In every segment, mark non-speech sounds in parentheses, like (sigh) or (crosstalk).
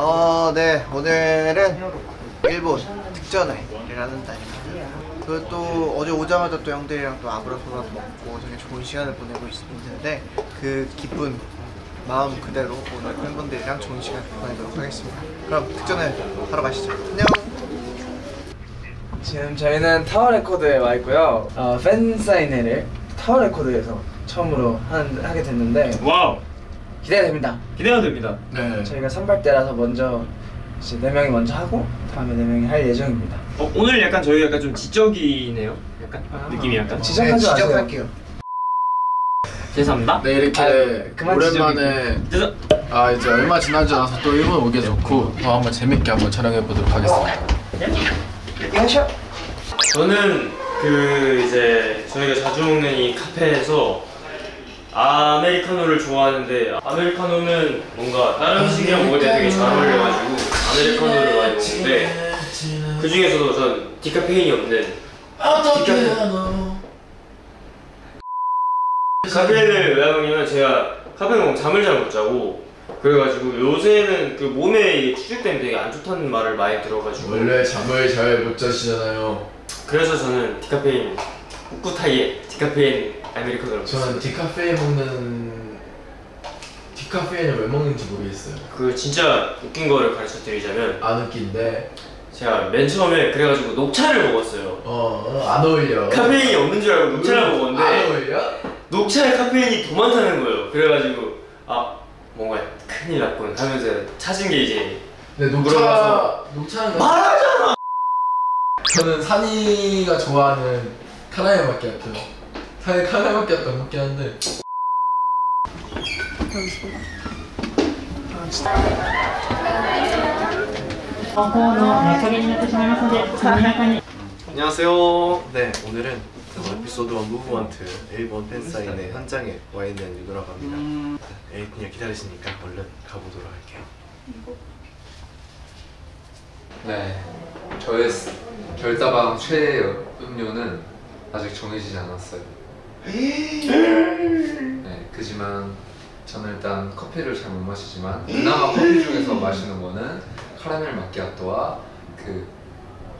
어, 네. 오늘은 일본 특전회를 하는 날입니다. 그리고 또 어제 오자마자 또 형들이랑 또 아부라소바 먹고 되게 좋은 시간을 보내고 있는데 그 기쁜 마음 그대로 오늘 팬분들이랑 좋은 시간 보내도록 하겠습니다. 그럼 특전회 하러 가시죠. 안녕. 지금 저희는 타워 레코드에 와 있고요. 어, 팬 사인회를 타워 레코드에서 처음으로 한, 하게 됐는데 wow 기대가 됩니다. 기대가 됩니다. 네. 저희가 선발대라서 먼저 이제 네 명이 먼저 하고 다음에 네 명이 할 예정입니다. 어, 오늘 약간 저희 약간 좀 지적이네요. 약간 아, 느낌이 약간. 지적- 지적하지 마세요. 지적할게요. 죄송합니다. 네 이렇게 아, 그만 오랜만에 죄송. 아 이제 얼마 지나지 않아서 또 일본 오게 좋고 더 한번 재밌게 한번 촬영해 보도록 하겠습니다. 하셔. 저는 그 이제 저희가 자주 먹는 이 카페에서 아메리카노를 좋아하는데 아메리카노는 뭔가 다른 음식이랑 먹을 때 되게 잘 어울려가지고 아메리카노를 많이 먹는데 그 중에서도 전 디카페인이 없는 디카페인 카페인을 왜 먹냐면 제가 카페인 먹으면 잠을 잘 못 자고 그래가지고 요새는 그 몸에 이게 축적되면 되게 안 좋다는 말을 많이 들어가지고 원래 잠을 잘 못 자시잖아요. 그래서 저는 디카페인 꿋꿋하게 디카페인 아메리카노를 저는 디카페인 먹는 디카페인을 왜 먹는지 모르겠어요. 그 진짜 웃긴 거를 가르쳐 드리자면 안 웃긴데 제가 맨 처음에 그래가지고 녹차를 먹었어요 어안 어울려. 카페인이 없는 줄 알고 녹차를 안 먹었는데 어울려? 녹차에 카페인이 더 많다는 거예요 그래가지고 아 뭔가 큰일 났군 하면서 찾은 게 이제 근데 물어봐서. 녹차 녹차는 말하잖아. 저는 산이가 좋아하는 카라멜 마키아토. 산이 카라멜 마키아토 먹긴 한데 안녕하세요. 네, 오늘은 에피소드 1 무브먼트 일본 팬사인회 현장에 와 있는 유도라고 합니다. 네, 그냥 기다리시니까 얼른 가보도록 할게요. 네, 저의 스- 별다방 최애 음료는 아직 정해지지 않았어요. 네, 그지만 저는 일단 커피를 잘 못 마시지만 그나마 커피 중에서 마시는 거는 카라멜 마키아토와 그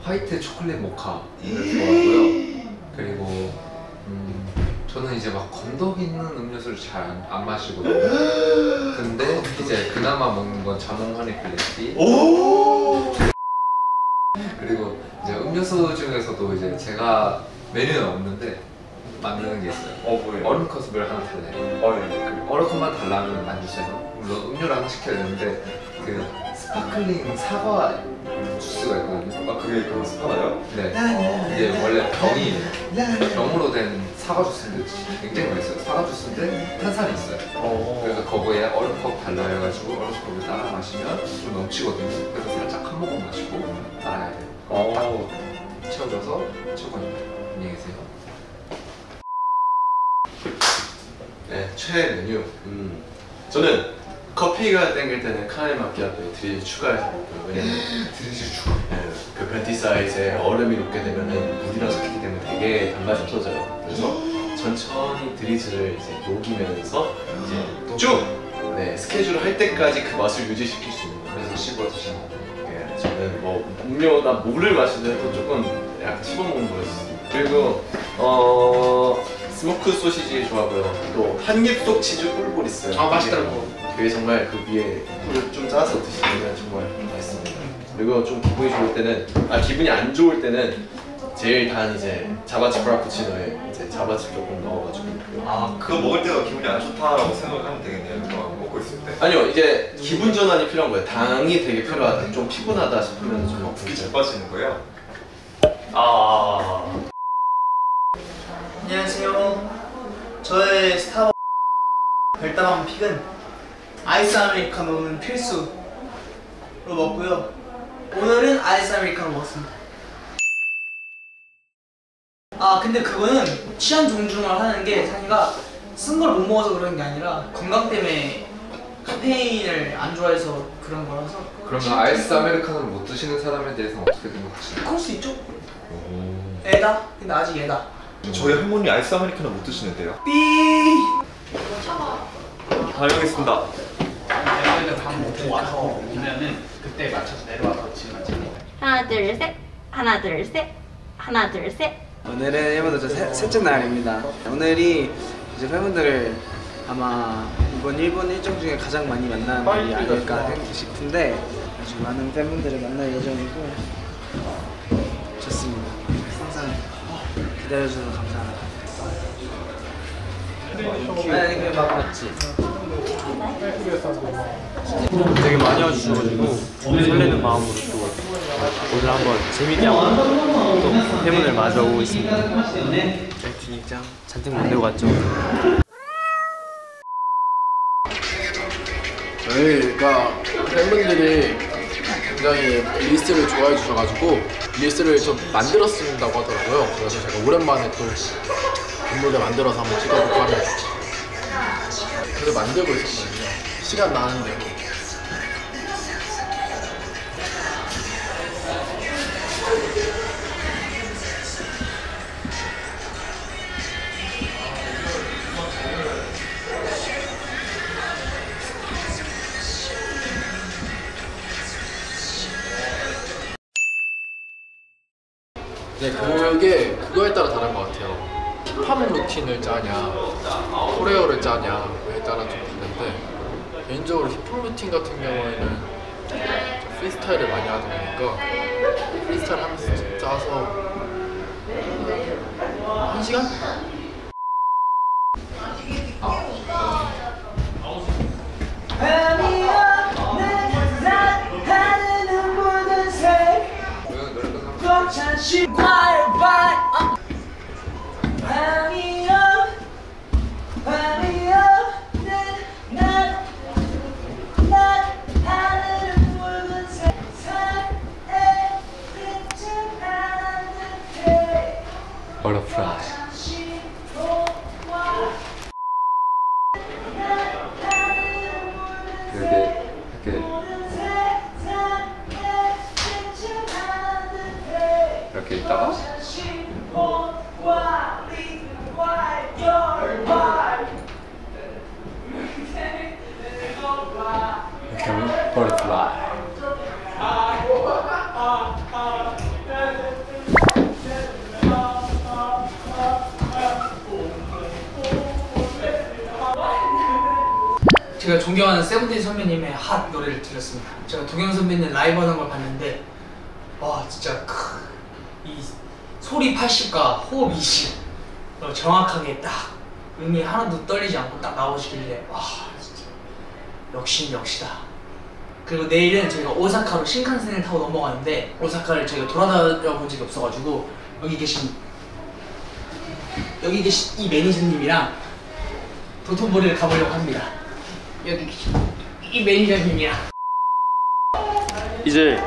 화이트 초콜릿 모카를 좋아하고요. 그리고 음, 저는 이제 막 건더기 있는 음료수를 잘 안 마시거든요. 근데 이제 그나마 먹는 건 자몽 honey black tea. 그리고 이제 음료수 중에서도 이제 제가 메뉴는 없는데 만드는 게 있어요. 어 뭐예요? 얼음 컵을 하나 달래요. 어, 네. 그 얼음 컵만 달라면 안 주세요. 물론 음료를 하나 시켜야 되는데 그 sparkling 사과 주스가 있거든요. 아 그게 그거 스파나요? 네. 이게 원래 병이 병으로 된 사과 주스인데 굉장히 맛있어요. 사과 주스인데 탄산이 있어요. 어 그래서 거기에 얼음컵 달라 해가지고 얼음컵을 따라 마시면 좀 넘치거든요. 그래서 살짝 한 모금 마시고 따라야 돼요. 어. 딱 채워줘서 최고입니다. 안녕히 계세요. 네, 최애 메뉴. 음, 저는 커피가 땡길 때는 카라멜 마키아토에 드리즈 추가해서 먹고요. 왜냐면 (gasps) 드리즈 추가. 네, 그 벤티 사이즈에 얼음이 녹게 되면은 물이랑 섞이기 때문에 되게 단맛이 없어져요. 그래서 천천히 drizzle을 이제 녹이면서 이제 쭉 네, 스케줄을 할 때까지 그 맛을 유지시킬 수 있는 거예요. 그래서 씹어 드시는 거예요. 네, 저는 뭐 음료나 물을 때도 조금 약간 씹어 먹는 거였어요 그리고 어 smoke 소시지 좋아하고요. 또 한입 속 치즈 꿀볼 있어요. 아, 맛있더라고. 그게 정말 그 위에 꿀을 좀 짜서 드시면 정말 맛있습니다. 그리고 좀 기분이 좋을 때는 아 기분이 안 좋을 때는 제일 단 이제 자바치 프라푸치노에 이제 자바치 조금 넣어가지고 아 그거 먹을 때가 기분이 안 좋다라고 생각하면 되겠네요. 그거 먹고 있을 때. 아니요 이제 기분 전환이 필요한 거예요. 당이 되게 필요하다. 좀 피곤하다 싶으면 좀 어, 그게 잘 빠지는 거예요. 아 안녕하세요. 저의 스타벅 별다방 픽은 아이스 아메리카노는 필수로 먹고요. 오늘은 아이스 아메리카노 먹었습니다. 아 근데 그거는 취향 존중을 하는 게 자기가 쓴 걸 못 먹어서 그런 게 아니라 건강 때문에 카페인을 안 좋아해서 그런 거라서 그러면 아이스 아메리카노를 못 드시는 사람에 대해서는 어떻게 생각하시나요? 그럴 수 있죠. 애다. 근데 아직 애다. 저희 할머니 아이스 아메리카노 못 드시는데요. 삐. 다녀오겠습니다 멤버들 밥 먹고 와서 오면은 그때 맞춰서 내려와서 짐 맞추고 하나 둘 셋, 하나 둘 셋, 하나 둘 셋. 오늘은 일본도 저 세, 셋째 날입니다. 오늘이 이제 팬분들을 아마 이번 일본 일정 중에 가장 많이 만나는 날이 아닐까 생- 싶은데 아주 많은 팬분들을 만날 예정이고 좋습니다. 항상 기다려주셔서 감사합니다. 아니 그냥 막 맞지. 되게 많이 와주셔가지고 설레는 마음으로 또 오늘 한번 재밌게 한번 또 팬분들 마주하고 있습니다. 진짜 잔뜩 만들고 갔죠. 저희가 팬분들이 굉장히 리스트를 좋아해 주셔가지고 리스트를 좀 만들어 쓴다고 하더라고요. 그래서 제가 오랜만에 또 인물을 만들어서 한번 찍어볼까 합니다. 그래서 만들고 있었거든요. 시간 나는 대로. 네, 그게 그거에 따라 다른 것 같아요. 힙합 루틴을 짜냐, 코레오를 짜냐에 따라 좀 다른데 개인적으로 힙합 루틴 같은 경우에는 좀 프리스타일을 많이 하다 보니까 프리스타일 하면서 좀 짜서 한 시간? 버터 이렇게 있다가 이렇게 하면 butterfly 제가 존경하는 세븐틴 선배님의 HOT 노래를 들었습니다. 제가 동현 선배님 라이브 하는 걸 봤는데 와 진짜 크, 이 소리 80과 호흡 20 어, 정확하게 딱 음이 하나도 떨리지 않고 딱 나오시길래 와 진짜. 역시 역시다. 그리고 내일은 저희가 오사카로 신칸센을 타고 넘어가는데 오사카를 저희가 돌아다녀 본 적이 없어가지고 여기 계신 여기 계신 이 매니저님이랑 도톤보리를 가보려고 합니다. 여기 계신 이 매니저님이랑. 이제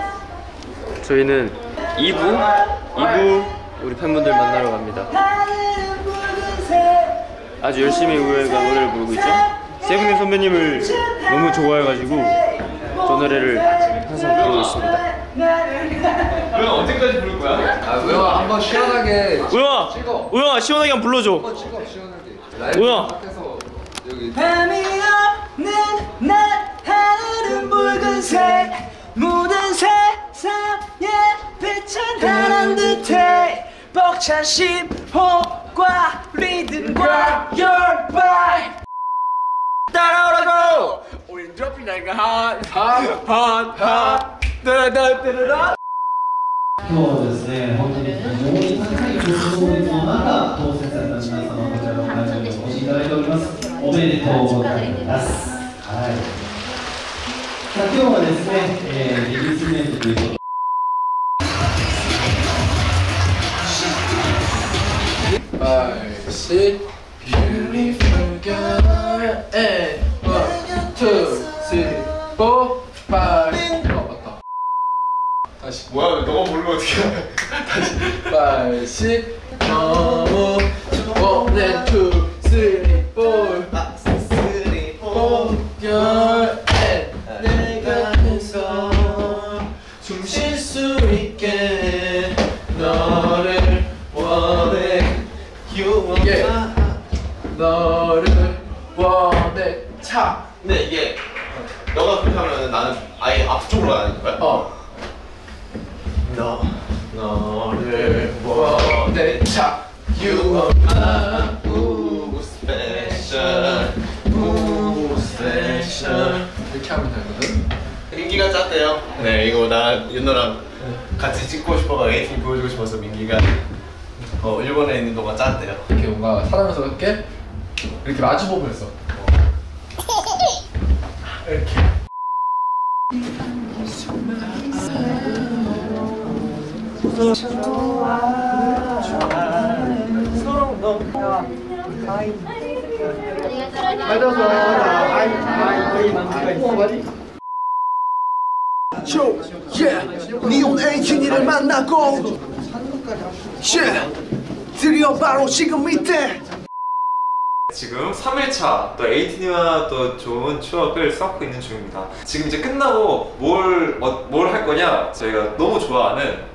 저희는 2부? 2부 우리 팬분들 만나러 갑니다. 아주 열심히 우리가 노래를 부르고 있죠. 세븐틴 선배님을 너무 좋아해가지고 저 노래를 항상 부르고 있습니다. 아 우영아 한번 시원하게 우영아, 찍어 우영아 시원하게 한번 불러줘. 한번 찍어 시원하게 우영아. 여기 밤이 없는 날 하늘은 붉은색 모든 세상에 빛은 하나인 듯해 벅찬 심호과 리듬과 your vibe 따라오라고 우린 드롭이니까 핫핫핫핫 따라따라따라 今日はですね、本当に非常に高いご質問の中、当選された皆様、こちらの会場にお越しいただいております。おめでとうございます。はい。さあ、今日はですね、えー、リリースイベントということで 발시 beautiful girl and one two three four five 어 맞다 다시 뭐야 너가 모르면 어떻게 해 다시 발시 너무 one and two 하면 나는 아예 앞쪽으로 가는 거야? 어. 너 너를 보내차 You are my ooh special ooh special 이렇게 하면 되거든. 민기가 짰대요. 네 이거 나 윤노랑 같이 찍고 싶어가 에이팅 보여주고 싶어서 민기가 어 일본에 있는 동안 짰대요. 이렇게 뭔가 사람에서 이렇게 (laughs) 이렇게 마주 보고 있어. 이렇게. 지금 밑에 지금 3일차 또 에이틴이와 또 좋은 추억을 쌓고 있는 중입니다. 지금 이제 끝나고 뭘뭘할 거냐? 저희가 너무 좋아하는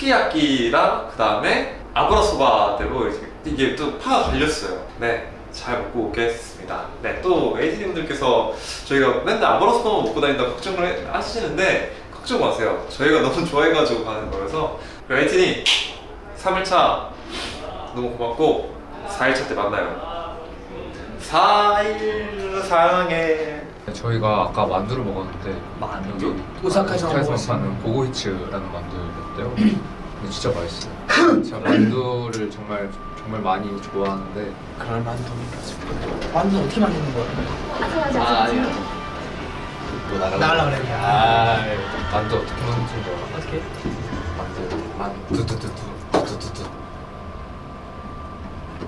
스키야키랑 그 다음에 아브라소바대로 이제 이게 또 파가 갈렸어요. 네, 잘 먹고 오겠습니다. 네, 또 에이틴 분들께서 저희가 맨날 아브라소바만 먹고 다닌다 걱정을 해- 하시는데 걱정 마세요. 저희가 (laughs) 너무 좋아해가지고 가는 거여서 에이틴이 3일차 너무 고맙고 4일차 때 만나요. 4일 사랑해. 저희가 아까 만두를 먹었는데 만두? 오사카에서. 파는 고고이츠라는 만두였대요. (clears throat) 근데 진짜 맛있어요. 제가 만두를 정말 정말 많이 좋아하는데 그럴 만두입니다 지금. 만두 어떻게 만드는 거야? 아 아니야. 뭐 나가려 그래. 아 만두 어떻게 만드는지 알아? 어떻게? 만두 만두 두두두두 두두두두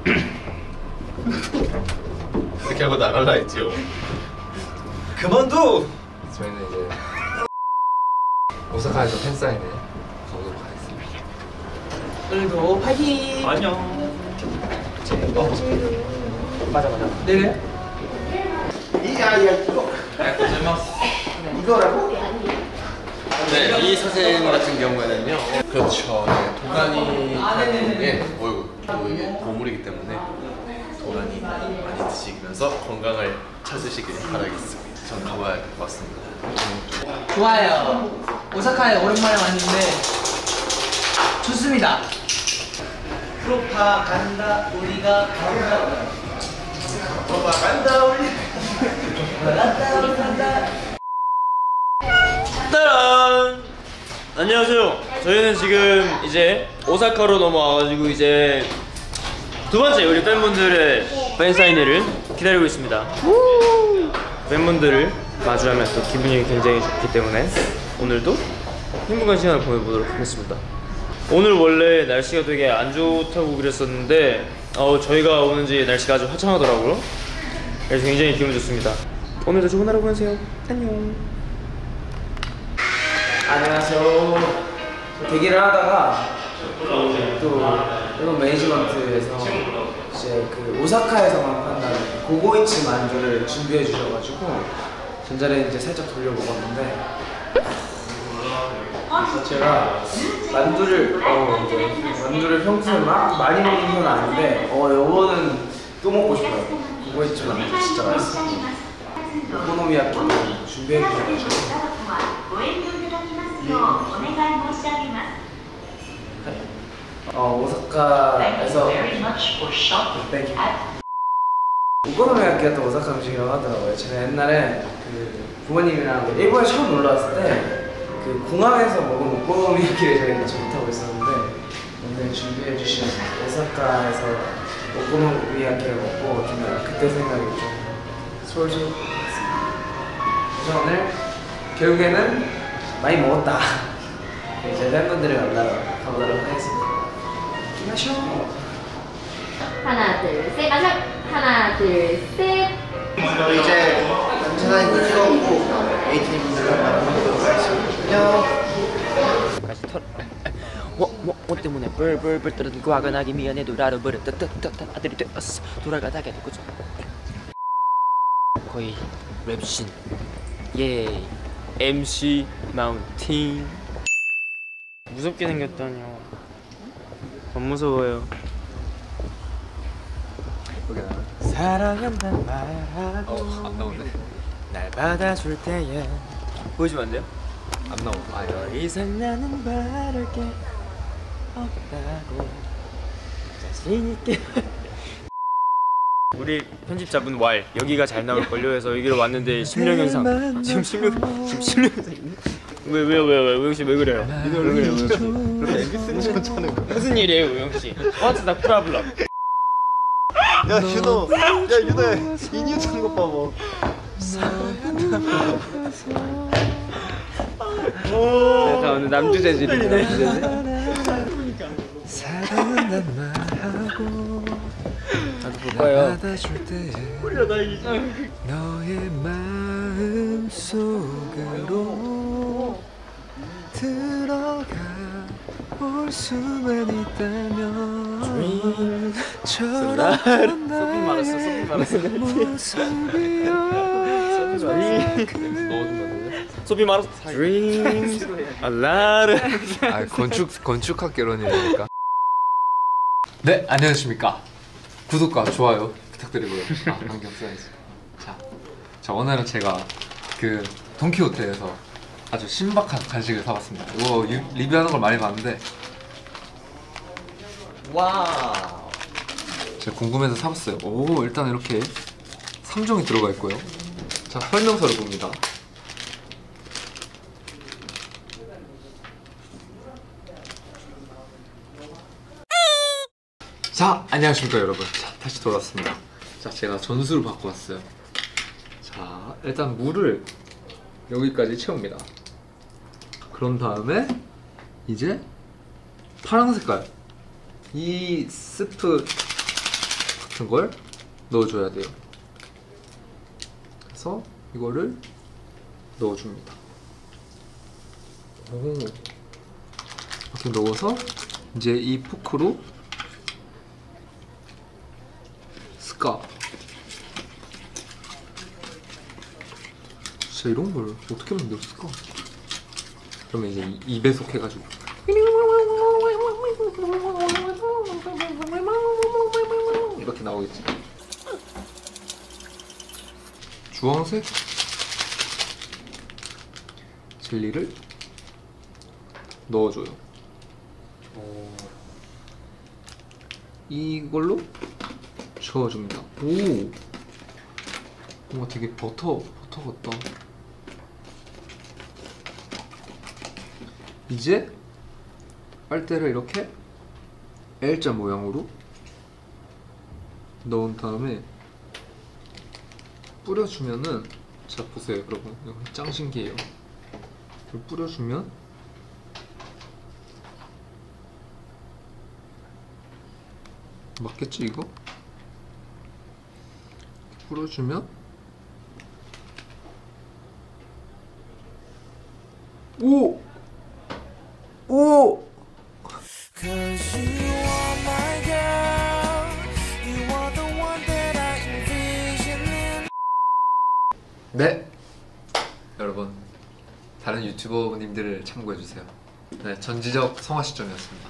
(clears throat) 이렇게 하고 나갈라 했죠. 그만둬. 저희는 이제 (laughs) 오사카에서 팬사인회 가보도록 하겠습니다. 오늘도 파이팅. 안녕. 맞아 맞아. 네네. 이아이야 이거 이거라고? 네, 이 사진 같은 경우에는요. 그렇죠. 네, 도가니 의 어이구, 또 이게 보물이기 때문에 도가니 많이 드시면서 건강을 찾으시길 바라겠습니다. 전 가봐야 될 것 같습니다. 좋아요. 오사카에 오랜만에 왔는데 좋습니다. 프로파 간다 우리가 간다. 프로파 간다 우리. 간다 우리 간다. 따란! 안녕하세요. 저희는 지금 이제 오사카로 넘어와가지고 이제 두 번째 우리 팬분들의 팬사인회를 기다리고 있습니다. 팬분들을 마주하면 또 기분이 굉장히 좋기 때문에 오늘도 행복한 시간을 보내보도록 하겠습니다. 오늘 원래 날씨가 되게 안 좋다고 그랬었는데 어, 저희가 오는지 날씨가 아주 화창하더라고요. 그래서 굉장히 기분 좋습니다. 오늘도 좋은 하루 보내세요. 안녕. 안녕하세요. 저 대기를 하다가 그또 일본 매니지먼트에서 이제 그 오사카에서만 판다는 고고이치 만두를 준비해 주셔가지고 전자레인지 이제 살짝 돌려 먹었는데 그래서 제가 만두를 어 만두를 평소에 막 많이 먹는 건 아닌데 어 요거는 또 먹고 싶어요. 고고이치 만두 진짜 맛있어요. 오코노미야키 준비해 주셔가지고 어 오사카에서 Thank you 오코노미야키가 또 오사카 음식이라고 하더라고요. 제가 옛날에 그 부모님이랑 일본에 처음 놀러 왔을 때 그 공항에서 먹은 오코노미야키를 (laughs) 저희가 잊지 못하고 있었는데 오늘 준비해 주신 오사카에서 오코노미야키를 먹고 좀 약간 그때 생각이 좀 솔솔 그래서 오늘 결국에는 많이 먹었다. (laughs) 이제 팬분들을 만나러 가보도록 하겠습니다 마셔. 하나 둘 셋 마셔. 하나 둘 셋. 저희 이제 남자사님 찍었고 만나보도록 하겠습니다. 안녕 털. 뭐, 뭐, 뭐 때문에 뿔뿔뿔 떨어진 과가 나기 미안해. 돌아로 버려 따따따따 아들이 되었어. 돌아가다게 되고서 거의 랩신. 예 MC 마운틴. 무섭게 생겼다뇨. 안 무서워요. 여기 나와. 사랑한단 말하고 어 안 나오네. 날 받아줄 때에 보여주면 안 돼요? 안 나오고. 아, 더 이상 나는 바랄 게 없다고 자신 있게 (laughs) 우리 편집자분 왈 여기가 잘 나올 걸요 해서 여기로 왔는데 심령 현상 지금 심령 지금 심령 현상 왜왜왜 왜 우영 씨왜 그래요? 왜 그래요 우영 씨? 무슨 일이에요 우영 씨? What's the problem? 야 윤호 야 윤호야. 이니우 찬것 봐봐 약간 오늘 남주 재질이네. 남주 재질. 사랑한단 말하고 나도 볼 거예요. 받아줄 때 너의 마음 속으로 들어가 볼 수만 있다면 저런 소피 말았어 소피 말았어 소피 말았어 Dreams (laughs) a lot 아 건축 건축학개론이니까. 네 안녕하십니까. 구독과 좋아요 부탁드리고요. 아 안경 써야지. 자, 자 오늘은 제가 그 돈키호테에서 아주 신박한 간식을 사봤습니다. 이거 유- 리뷰하는 걸 많이 봤는데 Wow 제가 궁금해서 사봤어요. 오 일단 이렇게 3종이 들어가 있고요. 자 설명서를 봅니다. 자 안녕하십니까 여러분. 자 다시 돌아왔습니다. 자 제가 전수를 받고 왔어요. 자 일단 물을 여기까지 채웁니다. 그런 다음에 이제 파란 색깔 이 스프 같은 걸 넣어줘야 돼요. 그래서 이거를 넣어줍니다. 오. 이렇게 넣어서 이제 이 포크로 스카. 진짜 이런 걸 어떻게 만들었을까? 그러면 이제 2배속 해가지고 이렇게 나오겠지. 주황색 젤리를 넣어줘요. 이걸로 저어줍니다. 오, 뭔가 되게 버터 버터 같다. 이제 빨대를 이렇게 L자 모양으로 넣은 다음에 뿌려주면은 자 보세요 여러분 이거 짱 신기해요 뿌려주면 맞겠지 이거? 뿌려주면 오! 오! 참고해주세요. 네 전지적 성화 시점이었습니다.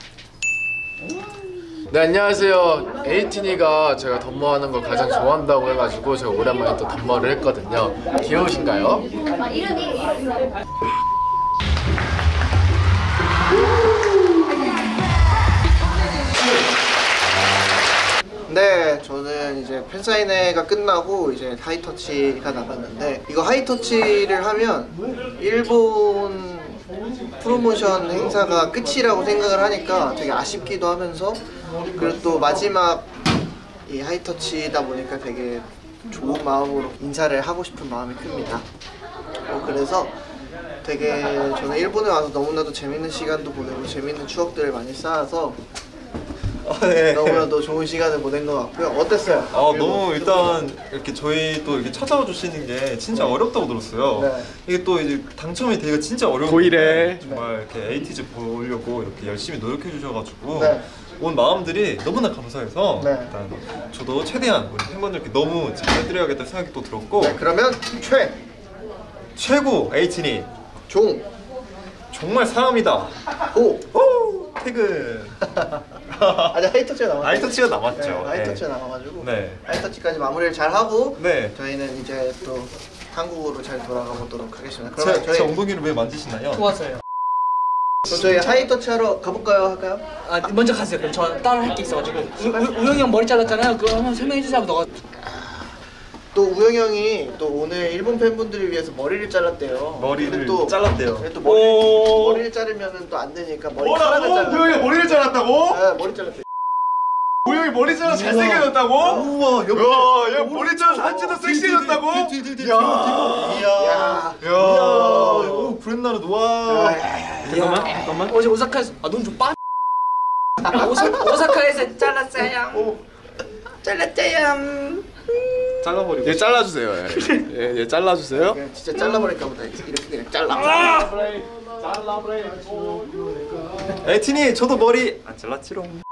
네 안녕하세요. 에이틴이가 제가 덤머하는 걸 가장 좋아한다고 해가지고 제가 오랜만에 또 덤머를 했거든요. 귀여우신가요? 네, 저는 이제 팬사인회가 끝나고 이제 하이터치가 나갔는데 이거 하이터치를 하면 일본 프로모션 행사가 끝이라고 생각을 하니까 되게 아쉽기도 하면서 그리고 또 마지막 이 하이터치다 보니까 되게 좋은 마음으로 인사를 하고 싶은 마음이 큽니다. 어, 그래서 되게 저는 일본에 와서 너무나도 재밌는 시간도 보내고 재밌는 추억들을 많이 쌓아서 너무나도 좋은 시간을 보낸 것 같고요. 어땠어요? 아 너무 일단 이렇게 저희 또 이렇게 찾아와 주시는 게 진짜 어렵다고 들었어요. 네. 이게 또 이제 당첨이 되기가 진짜 어려운데 고이래. 정말 이렇게 에이티즈 보려고 이렇게 열심히 노력해 주셔가지고 네. 온 마음들이 너무나 감사해서 네. 일단 저도 최대한 우리 팬분들께 너무 잘해드려야겠다는 생각이 또 들었고 네, 그러면 최 최고 에이틴이 종 정말. 호오 퇴근. (laughs) 아직 하이터치가 남았죠. 하이터치가 남았죠. 네, 하이터치가 네. 남아가지고 네. 하이터치까지 마무리를 잘 하고 네. 저희는 이제 또 한국으로 잘 돌아가 보도록 하겠습니다. 제, 그러면 제 저희 엉덩이를 왜 만지시나요? 좋았어요. 그럼 저희 하이터치 하러 가볼까요? 할까요? 아 먼저 가세요. 그럼 저 따로 할 게 있어가지고 우, 우, 우영이 형 머리 잘랐잖아요. 그거 한번 설명해 주세요. 너가 또 우영 형이 또 오늘 일본 팬분들을 위해서 머리를 잘랐대요. 머리를 잘랐대요. 근데 또 머리, 머리를 자르면은 또 안 되니까 머리카락을 잘라. 우영이 머리를 잘랐다고? 네, 머리 잘랐대. 우영이 머리 잘라 잘생겨졌다고? 우와, 야, 야, 머리 잘라 사진도 섹시해졌다고? 야, 야, 야, 오, 브랜나르 와. 잠깐만 잠깐만. 어제 오사카에서 아 눈좀 빠. 오사 오사카에서 잘랐어요. 잘랐어요. 잘라버리고. 얘 잘라주세요. 얘, 얘 잘라주세요. 그냥 진짜 잘라버릴까 보다. 이렇게 그냥 잘라. 에티니, 저도 머리 안 잘랐지롱.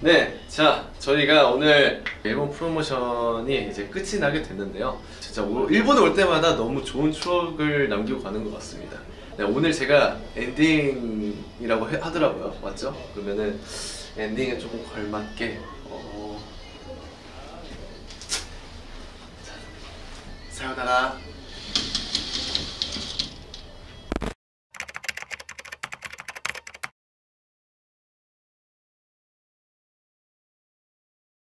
네, 자 저희가 오늘 일본 프로모션이 이제 끝이 나게 됐는데요. 진짜 오- 일본에 올 때마다 너무 좋은 추억을 남기고 가는 것 같습니다. 네, 오늘 제가 엔딩이라고 해- 하더라고요, 맞죠? 그러면은 엔딩에 조금 걸맞게 さようなら。